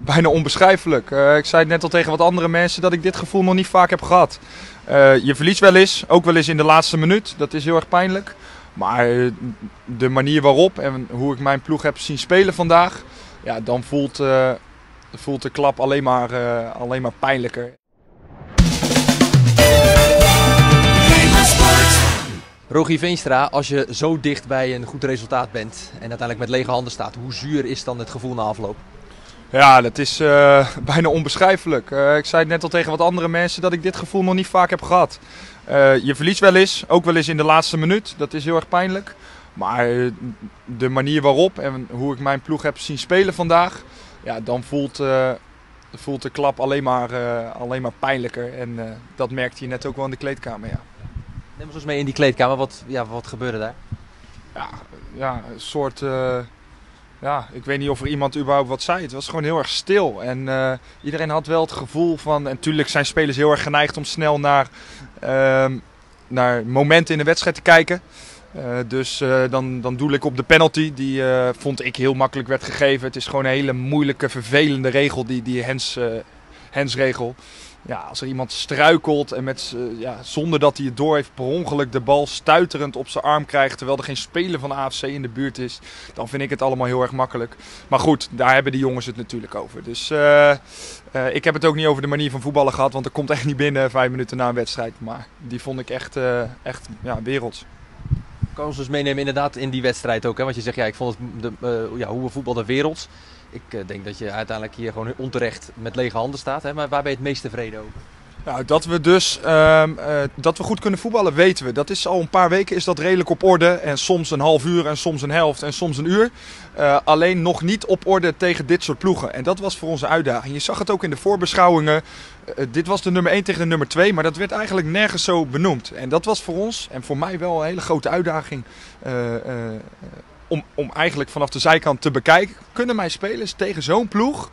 Bijna onbeschrijfelijk. Uh, ik zei het net al tegen wat andere mensen dat ik dit gevoel nog niet vaak heb gehad. Uh, je verliest wel eens, ook wel eens in de laatste minuut. Dat is heel erg pijnlijk. Maar de manier waarop en hoe ik mijn ploeg heb zien spelen vandaag, ja, dan voelt, voelt de klap alleen maar, alleen maar pijnlijker. Rogie Veenstra, als je zo dicht bij een goed resultaat bent en uiteindelijk met lege handen staat, hoe zuur is dan het gevoel na afloop? Ja, dat is uh, bijna onbeschrijfelijk. Uh, ik zei het net al tegen wat andere mensen dat ik dit gevoel nog niet vaak heb gehad. Uh, je verliest wel eens, ook wel eens in de laatste minuut. Dat is heel erg pijnlijk. Maar de manier waarop en hoe ik mijn ploeg heb zien spelen vandaag, ja, dan voelt, voelt de klap alleen maar, alleen maar pijnlijker. En dat merkte je net ook wel in de kleedkamer. Ja. Neem ons eens mee in die kleedkamer. Wat, ja, wat gebeurde daar? Ja, ja een soort ja, ik weet niet of er iemand überhaupt wat zei. Het was gewoon heel erg stil. En uh, iedereen had wel het gevoel van. En natuurlijk zijn spelers heel erg geneigd om snel naar, uh, naar momenten in de wedstrijd te kijken. Uh, dus dan, dan doe ik op de penalty. Die vond ik heel makkelijk werd gegeven. Het is gewoon een hele moeilijke, vervelende regel, die, die hens, hensregel ja, als er iemand struikelt en met, uh, ja, zonder dat hij het door heeft per ongeluk de bal stuiterend op zijn arm krijgt terwijl er geen speler van de AFC in de buurt is, dan vind ik het allemaal heel erg makkelijk. Maar goed, daar hebben die jongens het natuurlijk over. Dus uh, uh, ik heb het ook niet over de manier van voetballen gehad, want er komt echt niet binnen vijf minuten na een wedstrijd. Maar die vond ik echt, echt ja, werelds. Kan ons dus meenemen inderdaad in die wedstrijd ook, hè? want je zegt ja, ik vond het de, ja, hoe we voetbalden werelds. Ik eh, denk dat je uiteindelijk hier gewoon onterecht met lege handen staat. Hè? Maar waar ben je het meest tevreden over? Nou, dat we dus uh, uh, dat we goed kunnen voetballen, weten we. Dat is al een paar weken is dat redelijk op orde. En soms een half uur en soms een helft en soms een uur. Uh, alleen nog niet op orde tegen dit soort ploegen. En dat was voor onze uitdaging. Je zag het ook in de voorbeschouwingen. dit was de nummer 1 tegen de nummer 2, maar dat werd eigenlijk nergens zo benoemd. En dat was voor ons en voor mij wel een hele grote uitdaging om, om eigenlijk vanaf de zijkant te bekijken, kunnen mijn spelers tegen zo'n ploeg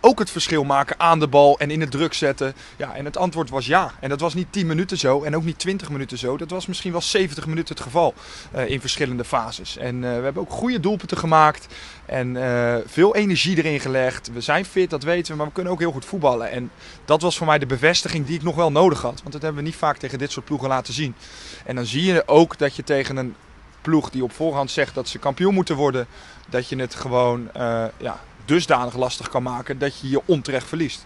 ook het verschil maken aan de bal en in het druk zetten? Ja, en het antwoord was ja. En dat was niet 10 minuten zo en ook niet 20 minuten zo. Dat was misschien wel 70 minuten het geval uh, in verschillende fases. En uh, we hebben ook goede doelpunten gemaakt en uh, veel energie erin gelegd. We zijn fit, dat weten we, maar we kunnen ook heel goed voetballen. En dat was voor mij de bevestiging die ik nog wel nodig had. Want dat hebben we niet vaak tegen dit soort ploegen laten zien. En dan zie je ook dat je tegen een ploeg die op voorhand zegt dat ze kampioen moeten worden, dat je het gewoon ja, dusdanig lastig kan maken dat je je onterecht verliest.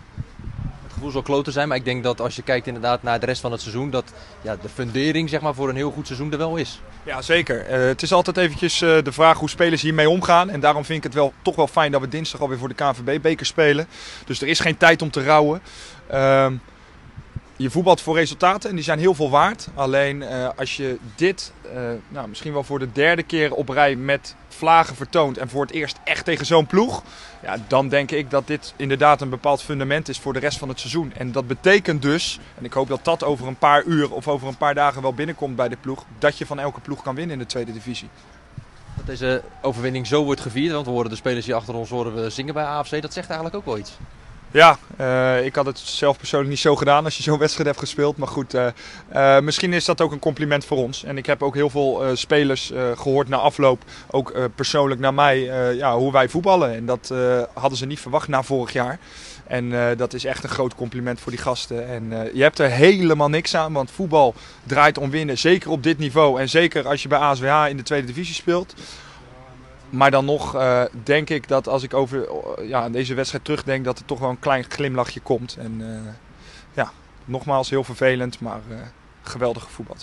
Het gevoel zal kloten zijn, maar ik denk dat als je kijkt inderdaad naar de rest van het seizoen, dat ja, de fundering zeg maar, voor een heel goed seizoen er wel is. Ja, zeker. Uh, het is altijd eventjes uh, de vraag hoe spelers hiermee omgaan. En daarom vind ik het wel, toch wel fijn dat we dinsdag alweer voor de KNVB-beker spelen. Dus er is geen tijd om te rouwen. Uh, je voetbalt voor resultaten en die zijn heel veel waard. Alleen uh, als je dit uh, nou, misschien wel voor de derde keer op rij met vlagen vertoont en voor het eerst echt tegen zo'n ploeg, ja, dan denk ik dat dit inderdaad een bepaald fundament is voor de rest van het seizoen. En dat betekent dus, en ik hoop dat dat over een paar uur of over een paar dagen wel binnenkomt bij de ploeg, dat je van elke ploeg kan winnen in de tweede divisie. Dat deze overwinning zo wordt gevierd, want we horen de spelers hier achter ons horen we zingen bij AFC, dat zegt eigenlijk ook wel iets. Ja, uh, ik had het zelf persoonlijk niet zo gedaan als je zo'n wedstrijd hebt gespeeld. Maar goed, uh, uh, misschien is dat ook een compliment voor ons. En ik heb ook heel veel spelers gehoord na afloop, ook persoonlijk naar mij, ja, hoe wij voetballen. En dat hadden ze niet verwacht na vorig jaar. En dat is echt een groot compliment voor die gasten. En je hebt er helemaal niks aan, want voetbal draait om winnen. Zeker op dit niveau en zeker als je bij ASWH in de tweede divisie speelt. Maar dan nog uh, denk ik dat als ik over uh, ja, deze wedstrijd terugdenk, dat er toch wel een klein glimlachje komt. En uh, ja, nogmaals heel vervelend, maar geweldige voetbal.